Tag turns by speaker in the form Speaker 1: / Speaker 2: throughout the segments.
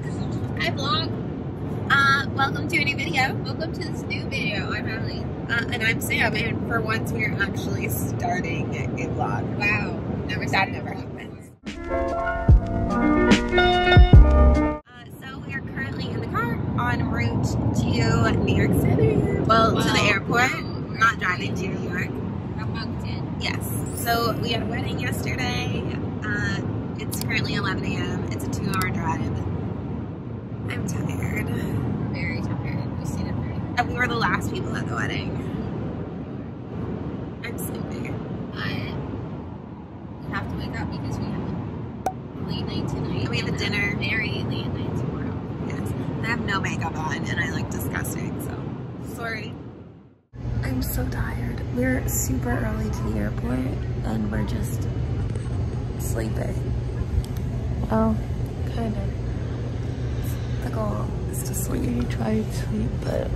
Speaker 1: vlog. Hi vlog. Uh, welcome to a new video. Welcome to this new video. I'm Allie.
Speaker 2: Uh, and I'm Sam, and for once we are actually starting a vlog.
Speaker 1: Wow. Never
Speaker 2: That never happens.
Speaker 1: Uh, so we are currently in the car en route to New York City. Well, to the airport. we're
Speaker 2: Not driving to New York.
Speaker 1: From.
Speaker 2: Yes. So we had a wedding yesterday. Uh, it's currently 11 a.m. It's a two-hour drive. I'm tired.
Speaker 1: Very tired. We've seen it very.
Speaker 2: And we were the last people at the wedding. I'm sleepy.
Speaker 1: I have to wake up because we have a late night tonight.
Speaker 2: And we have a
Speaker 1: and
Speaker 2: dinner.
Speaker 1: Very late night tomorrow.
Speaker 2: Yes. I have no makeup on and I look disgusting, so sorry. I'm so tired. We're super early to the airport and we're just sleeping. Oh, kind of. The goal is to try to sleep, but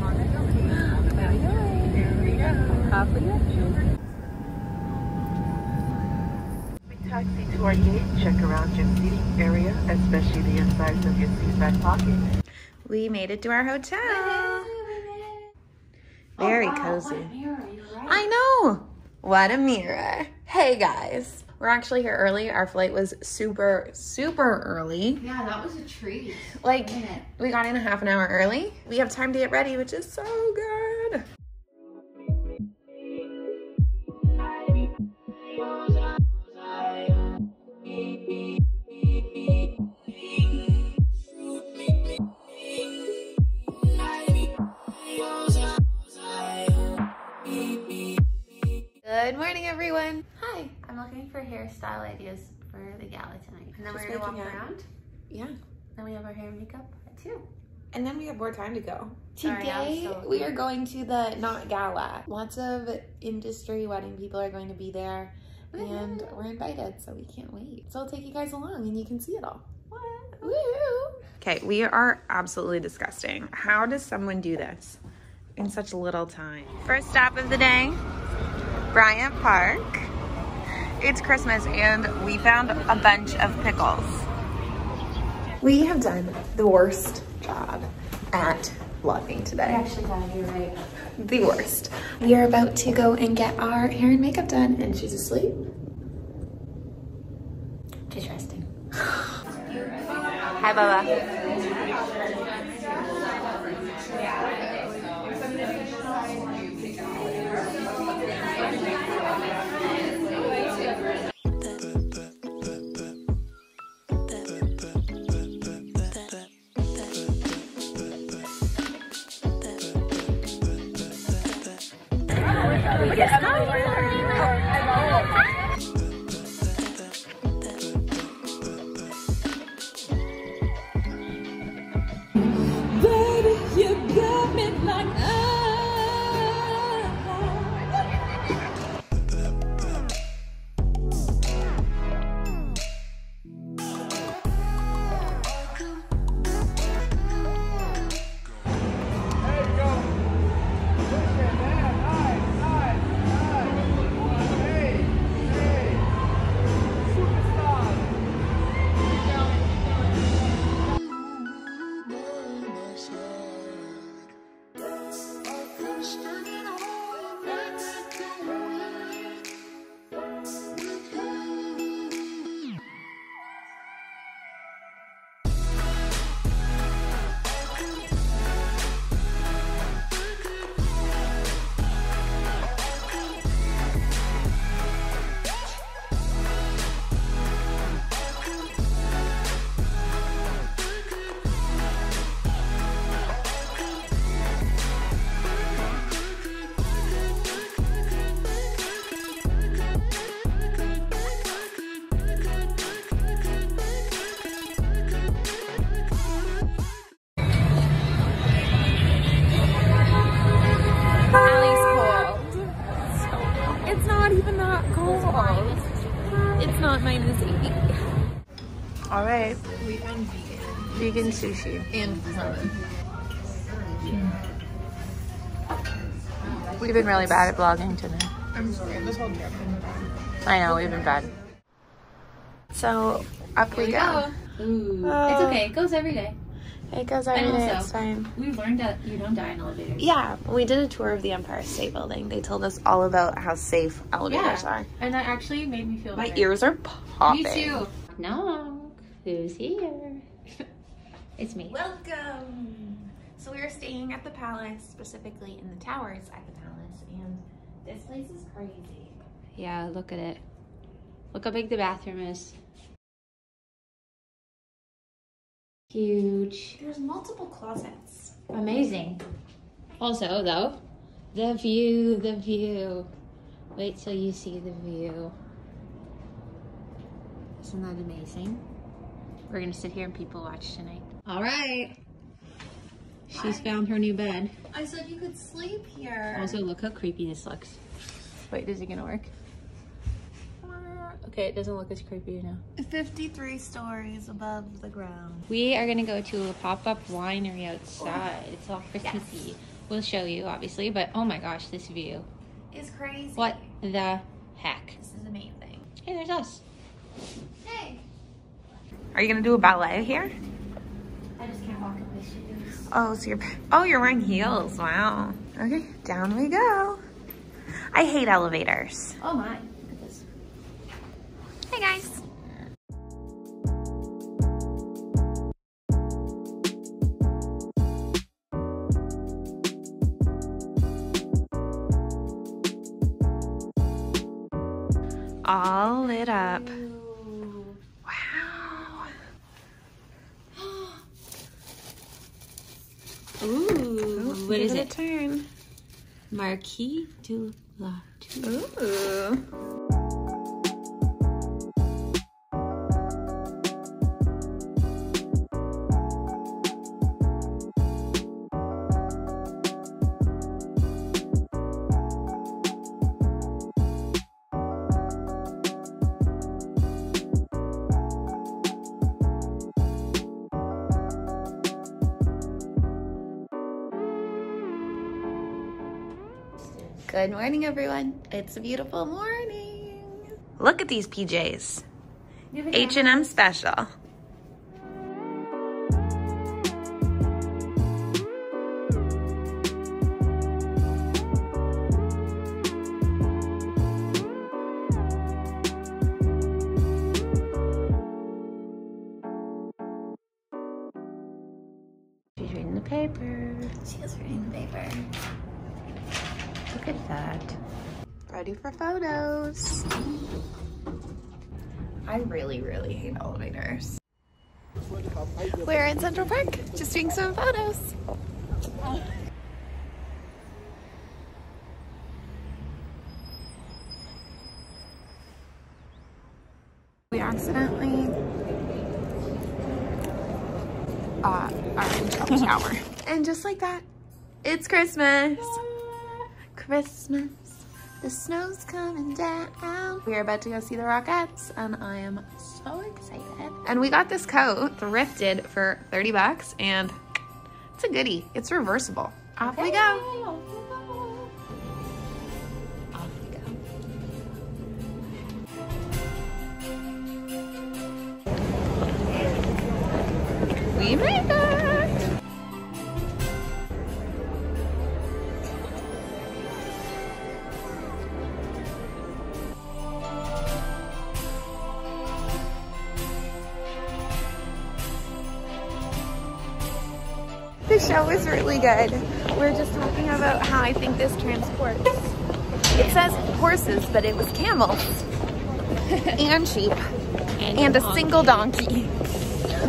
Speaker 2: I don't know. We go. There we go. Off we go.
Speaker 3: Taxi to our gate, check around your seating area, especially the insides of your seat back pocket.
Speaker 2: We made it to our hotel. Very oh, cozy. I know. What a mirror. Hey guys. We're actually here early. Our flight was super, super early.
Speaker 1: Yeah, that was a treat.
Speaker 2: Like, we got in a half an hour early. We have time to get ready, which is so good. Good morning, everyone.
Speaker 1: Hi, I'm looking for hairstyle ideas for the gala tonight. And then
Speaker 2: Just
Speaker 1: we're gonna walk
Speaker 2: waking up.
Speaker 1: around.
Speaker 2: Yeah.
Speaker 1: Then we have our hair and makeup at two.
Speaker 2: And then we have more time to go.
Speaker 1: Sorry,
Speaker 2: Today,
Speaker 1: so-
Speaker 2: we are going to the Knot Gala. Lots of industry wedding people are going to be there, and we're invited, so we can't wait. So I'll take you guys along, and you can see it all. What? Woo! Okay, we are absolutely disgusting. How does someone do this in such a little time? First stop of the day, Bryant Park. It's Christmas, and we found a bunch of pickles. We have done the worst job at vlogging today.
Speaker 1: Actually, got you're right.
Speaker 2: The worst. We are about to go and get our hair and makeup done, and she's asleep.
Speaker 1: She's resting.
Speaker 2: Hi, Bubba. Allie's
Speaker 1: Vegan
Speaker 2: sushi.
Speaker 1: and ramen.
Speaker 2: We've been really bad at vlogging today.
Speaker 1: I'm sorry, this whole trip.
Speaker 2: I know, we've been bad. So up
Speaker 4: Here
Speaker 2: we go.
Speaker 4: Ooh,
Speaker 2: Oh.
Speaker 4: it's okay. It goes every day.
Speaker 2: It goes
Speaker 4: And
Speaker 2: every day.
Speaker 4: also-
Speaker 2: It's fine.
Speaker 4: We've learned that you don't die in elevators.
Speaker 2: Yeah, we did a tour of the Empire State Building. They told us all about how safe elevators
Speaker 4: Yeah.
Speaker 2: are.
Speaker 4: And that actually made me feel
Speaker 2: My
Speaker 4: better.
Speaker 2: ears are popping.
Speaker 4: Me too. No, who's here? It's me.
Speaker 2: Welcome. So we are staying at the palace, specifically in the towers at the palace, and this place is crazy.
Speaker 4: Yeah, look at it. Look how big the bathroom is. Huge.
Speaker 2: There's multiple closets.
Speaker 4: Amazing. Also, though, the view, the view. Wait till you see the view. Isn't that amazing? We're gonna sit here and people watch tonight. All right. She's found her new bed.
Speaker 2: I said you could sleep here.
Speaker 4: Also, look how creepy this looks. Wait, is it gonna work? Okay, it doesn't look as creepy now.
Speaker 2: 53 stories above the ground.
Speaker 4: We are gonna go to a pop-up winery outside. It's all Christmassy. We'll show you, obviously, but oh my gosh, this view.
Speaker 2: Is crazy.
Speaker 4: What the heck?
Speaker 2: This is amazing.
Speaker 4: Hey, there's us.
Speaker 2: Hey. Are you gonna do a ballet here?
Speaker 4: I just can't walk in my shoes.
Speaker 2: Oh, so you're oh you're wearing heels. Wow. Okay, down we go. I hate elevators.
Speaker 4: Oh my, look at this.
Speaker 2: Hey guys. All lit up. Wow.
Speaker 4: What is it?
Speaker 2: a turn.
Speaker 4: Marquis du la Tour.
Speaker 2: Ooh. Good morning, everyone. It's a beautiful morning. Look at these PJs. H&M special. That. Ready for photos. I really, really hate elevators. We're in Central Park, just doing some photos. We accidentally uh, are in Trump Tower. And just like that, it's Christmas. Christmas. The snow's coming down. We are about to go see the Rockettes, and I am so excited. And we got this coat thrifted for 30 bucks, and it's a goodie. It's reversible. Off we go. The show was really good. We're just talking about how I think this transports. It says horses, but it was camels and sheep and a single donkey.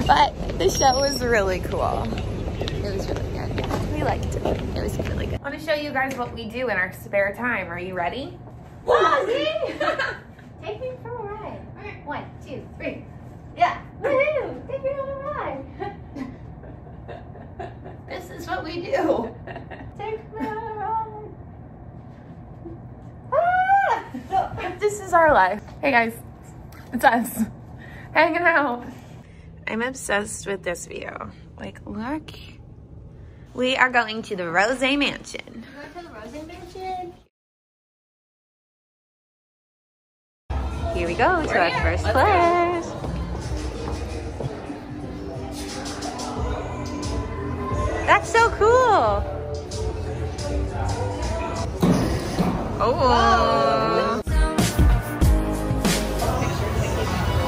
Speaker 2: But the show was really cool. It was really good. We liked it. It was really good. I want to show you guys what we do in our spare time. Are you ready?
Speaker 4: Take me for a ride. One, two, three. Yeah. Woohoo! Take me on a ride.
Speaker 2: This is what we do.
Speaker 4: Take me on a ride. Ah!
Speaker 2: This is our life. Hey guys, it's us hanging out. I'm obsessed with this view. Like, look. We are going to the Rose Mansion.
Speaker 4: Go to the Rose Mansion.
Speaker 2: Here we go to our first place. That's so cool. Oh.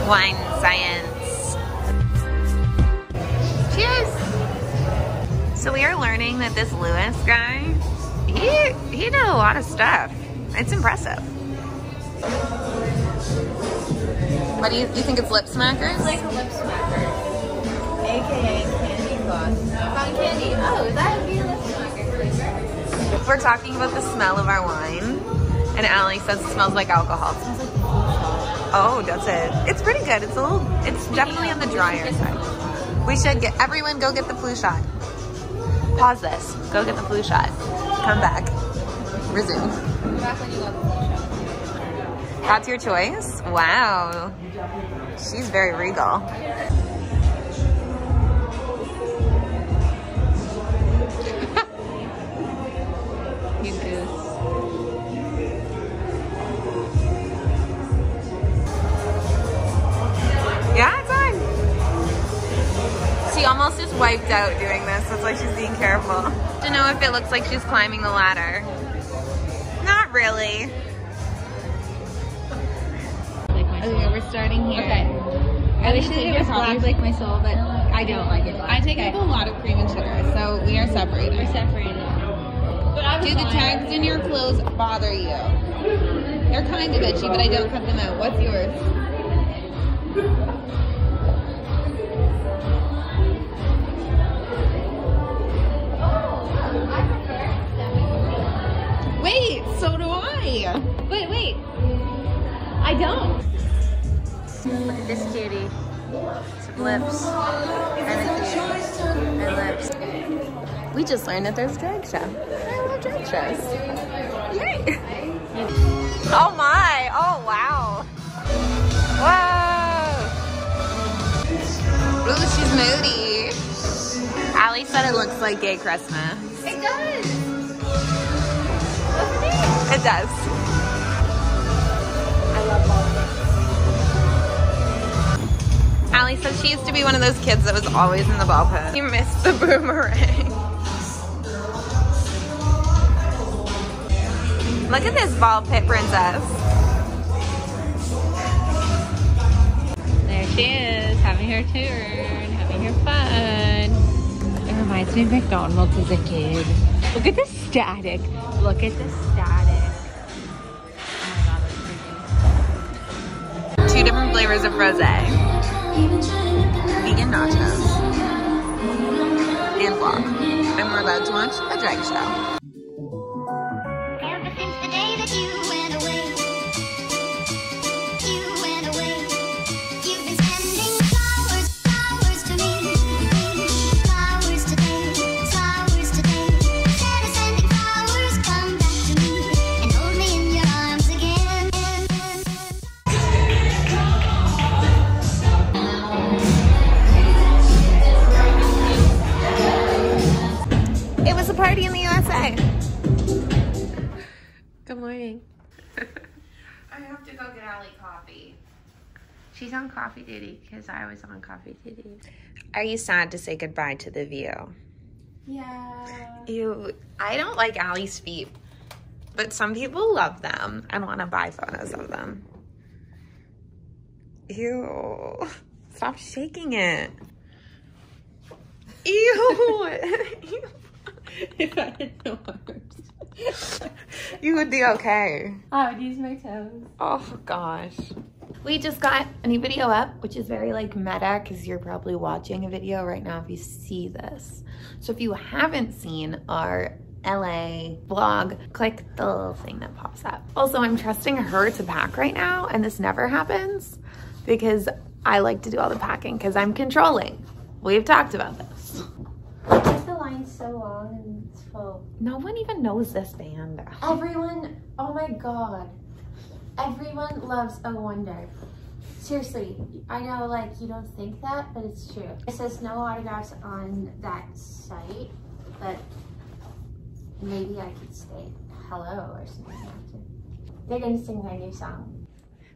Speaker 2: Wine science. Cheers. So we are learning that this Lewis guy, he he did a lot of stuff. It's impressive. What do you, you think it's lip smackers?
Speaker 5: It's like a lip smacker, aka
Speaker 2: We're talking about the smell of our wine, and Allie says it smells like alcohol. It smells like Oh, that's it? It's pretty good. It's a little. It's definitely on the drier side. We should get everyone go get the flu shot. Pause this. Go get the flu shot. Come back. Resume. That's your choice? Wow. She's very regal. Wiped out doing this. That's why she's being careful. To know if it looks like she's climbing the ladder. Not really.
Speaker 4: Okay, we're starting here. Okay. I wish that it was black like my soul, but I don't like it.
Speaker 2: I take up a lot of cream and sugar, so we are separated.
Speaker 4: We're separated. But I
Speaker 2: Do the tags in your clothes bother you? They're kind of itchy, but I don't cut them out. What's yours? I.
Speaker 4: Wait, wait. I don't. Look at this cutie. Some lips. Cutie. And lips.
Speaker 2: We just learned that there's drag show. I love drag shows. Yay! Oh my! Oh wow! Whoa! Ooh, she's moody. Allie said it looks like gay Christmas.
Speaker 5: It does.
Speaker 2: It does.
Speaker 5: I love
Speaker 2: Allie said she used to be one of those kids that was always in the ball pit. You missed the boomerang. Look at this ball pit princess.
Speaker 4: There she is, having her turn, having her fun. It reminds me of McDonald's as a kid. Look at the static. Look at the
Speaker 2: Two different flavors of rosé. Vegan nachos. And vlog. And we're about to watch a drag show.
Speaker 4: She's on coffee duty because I was on coffee duty.
Speaker 2: Are you sad to say goodbye to the view?
Speaker 5: Yeah.
Speaker 2: You, I don't like Allie's feet, but some people love them and want to buy photos of them. Ew. Stop shaking it. Ew.
Speaker 5: if I had no arms.
Speaker 2: you would be okay.
Speaker 5: I would use my toes.
Speaker 2: Oh gosh.
Speaker 5: We just got a new video up, which is very like meta because you're probably watching a video right now if you see this. So if you haven't seen our LA vlog, click the little thing that pops up. Also, I'm trusting her to pack right now, and this never happens because I like to do all the packing because I'm controlling. We've talked about this.
Speaker 6: Why is the line so long and it's full?
Speaker 5: No one even knows this band.
Speaker 6: Everyone, oh my god. Everyone loves a wonder. Seriously, I know like you don't think that, but it's true. It says no autographs on that site, but maybe I could say hello or something after. They're gonna sing their new song.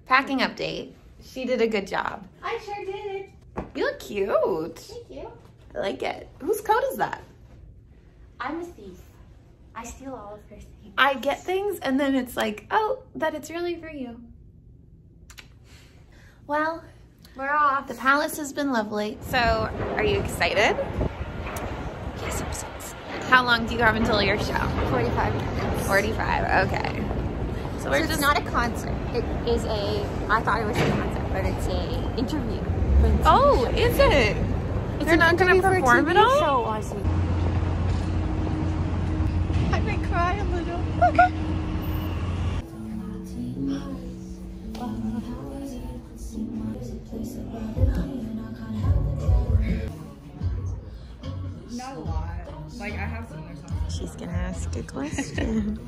Speaker 5: Packing update. She did a good job.
Speaker 6: I sure did.
Speaker 5: You look cute.
Speaker 6: Thank you.
Speaker 5: I like it. Whose coat is that?
Speaker 4: I'm a thief. I steal all of her things.
Speaker 2: I get things and then it's like, oh, that it's really for you. Well,
Speaker 4: We're off.
Speaker 2: the palace has been lovely.
Speaker 1: So, are you excited?
Speaker 2: Yes, I'm so excited.
Speaker 1: How long do you have until your show?
Speaker 4: 45 minutes.
Speaker 1: 45. Okay. So
Speaker 4: So
Speaker 1: we're
Speaker 4: it's
Speaker 1: just
Speaker 4: not a concert. It is a, I thought it was a concert, but it's a interview. for the TV
Speaker 1: Oh,
Speaker 4: show.
Speaker 1: is it?
Speaker 4: It's
Speaker 1: They're not gonna
Speaker 4: interview for a
Speaker 1: perform at all?
Speaker 4: Show, Ozzy.
Speaker 1: I might cry a little.
Speaker 7: Not a lot. Like I have some other songs.
Speaker 1: She's gonna ask a question.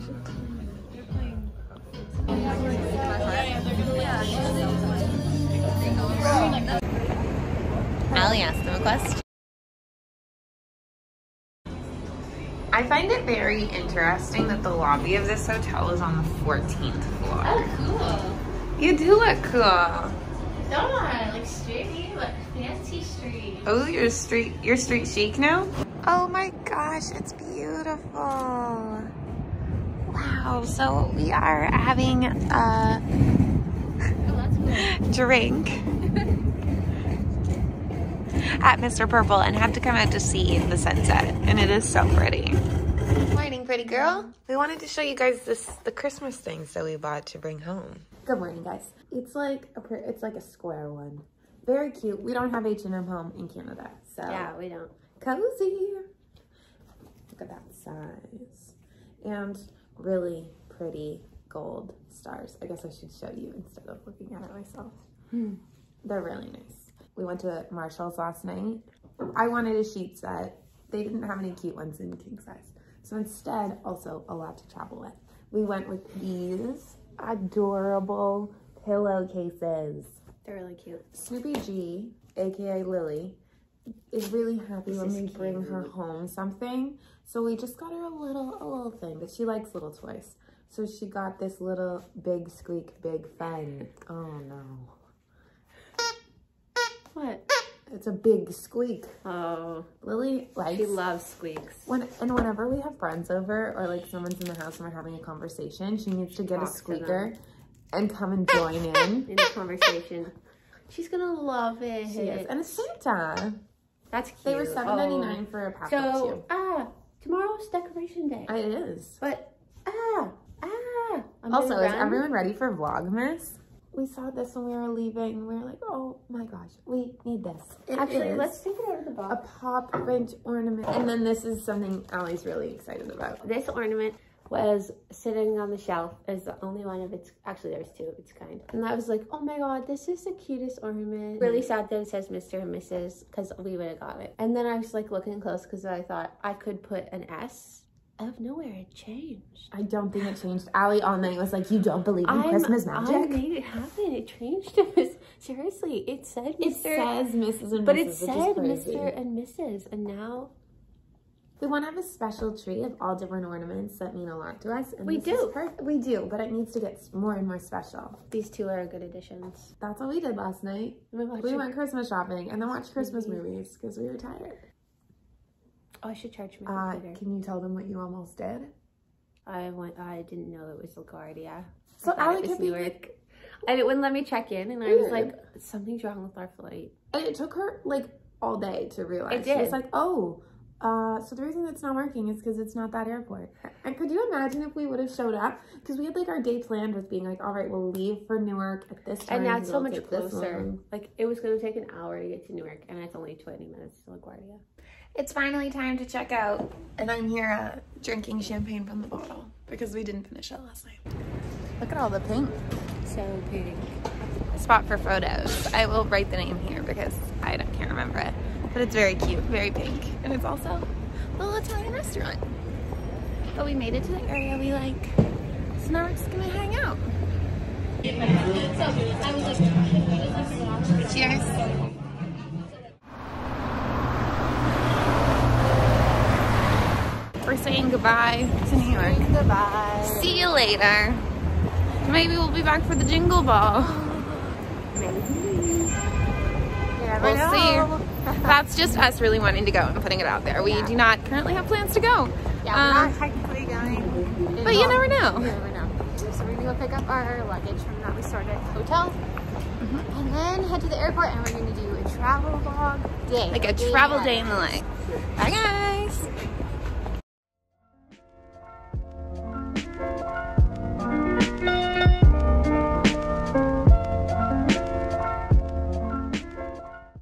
Speaker 1: Allie asked them a question. I find it very interesting that the lobby of this hotel is on the 14th floor.
Speaker 4: Oh, cool.
Speaker 1: You do look cool.
Speaker 4: Don't I? Like street, like fancy street.
Speaker 1: Oh, you're street you're street chic now? Oh my gosh, it's beautiful. Wow, so we are having a oh, drink at Mr. Purple and have to come out to see the sunset and it is so pretty. Morning, pretty girl. We wanted to show you guys this the Christmas things that we bought to bring home.
Speaker 2: Good morning, guys. It's like a it's like a square one. Very cute. We don't have H&M home in Canada, so
Speaker 4: Yeah, we don't.
Speaker 2: cozy. Look at that size. And really pretty gold stars. I guess I should show you instead of looking at it myself. Hmm. They're really nice. We went to Marshall's last night. I wanted a sheet set. They didn't have any cute ones in king size. So instead, also a lot to travel with. We went with these adorable pillowcases.
Speaker 4: They're really cute.
Speaker 2: Snoopy G, aka Lily, is really happy when we bring her home something. So we just got her a little a little thing, but she likes little toys. So she got this little big squeak big fun. Oh no.
Speaker 4: What?
Speaker 2: It's a big squeak.
Speaker 4: Oh,
Speaker 2: Lily likes
Speaker 4: she loves squeaks.
Speaker 2: when and whenever we have friends over or like someone's in the house and we're having a conversation, she needs to get a
Speaker 4: Talk
Speaker 2: squeaker and come and join in.
Speaker 4: In the conversation. She's gonna love it.
Speaker 2: She is. And it's Santa.
Speaker 4: That's cute.
Speaker 2: They were seven ninety nine for a pack of
Speaker 4: So,
Speaker 2: two.
Speaker 4: ah, tomorrow's decoration day.
Speaker 2: It is.
Speaker 4: but, ah, ah. I'm
Speaker 2: Also, is everyone ready for Vlogmas? We saw this when we were leaving. We were like, oh my gosh, we need this. It
Speaker 4: Actually, let's take it out of the box.
Speaker 2: a pop print ornament. And then this is something Allie's really excited about.
Speaker 4: This ornament was sitting on the shelf as the only one of its, actually there's two of its kind. And I was like, oh my god, this is the cutest ornament. Really sad that it says Mr. and Mrs. because we would have got it. And then I was like looking close because I thought I could put an S. Out of nowhere, it changed.
Speaker 2: I don't think it changed. Allie all night was like, you don't believe in
Speaker 4: I'm-
Speaker 2: Christmas
Speaker 4: I made it happen. It changed. It was, seriously, it said Mr.
Speaker 2: It says Mrs. and
Speaker 4: but
Speaker 2: Mrs.,
Speaker 4: it said. Mr. and Mrs. And now
Speaker 2: We want to have a special tree of all different ornaments that mean a lot to us. And
Speaker 4: We do.
Speaker 2: we do, but it needs to get more and more special.
Speaker 4: these two are good additions.
Speaker 2: That's what we did last night.
Speaker 4: We
Speaker 2: We went Christmas shopping and then watched Christmas movies because we were tired.
Speaker 4: Oh, I should charge my
Speaker 2: Uh, can you tell them what you almost did?
Speaker 4: I went. I didn't know it was LaGuardia.
Speaker 2: So
Speaker 4: I it was Newark. And it wouldn't let me check in, and I was like, "Something's wrong with our flight."
Speaker 2: And it took her like all day to realize.
Speaker 4: It
Speaker 2: She was like, oh, uh, so the reason it's not working is because it's not that airport. And could you imagine if we would have showed up? Because we had like our day planned with being like, all right, we'll leave for Newark at this time.
Speaker 4: And now it's so much closer. Like it was going to take an hour to get to Newark, and it's only twenty minutes to LaGuardia.
Speaker 1: It's finally time to check out, and I'm here uh, drinking champagne from the bottle because we didn't finish it last night. Look at all the pink.
Speaker 4: So pink.
Speaker 1: Spot for photos. I will write the name here because I don't, can't remember it. But it's very cute, very pink. And it's also a little Italian restaurant. But we made it to the area we like. So now we're just gonna hang out. Cheers. We're saying goodbye to New York.
Speaker 4: Goodbye.
Speaker 1: See you later. Maybe we'll be back for the Jingle Ball. We'll see. That's just us really wanting to go and putting it out there. We do not currently have plans to go.
Speaker 4: Yeah,
Speaker 2: Um,
Speaker 4: we're not technically going.
Speaker 2: But you never know.
Speaker 4: You never know. So we're gonna go pick up our luggage from that we started at the hotel.
Speaker 2: Mm-hmm.
Speaker 4: And then head to the airport and we're gonna do a travel vlog day.
Speaker 2: Like a
Speaker 4: day
Speaker 2: travel day in the life. Bye guys.